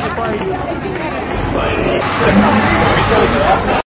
Spidey. Spidey.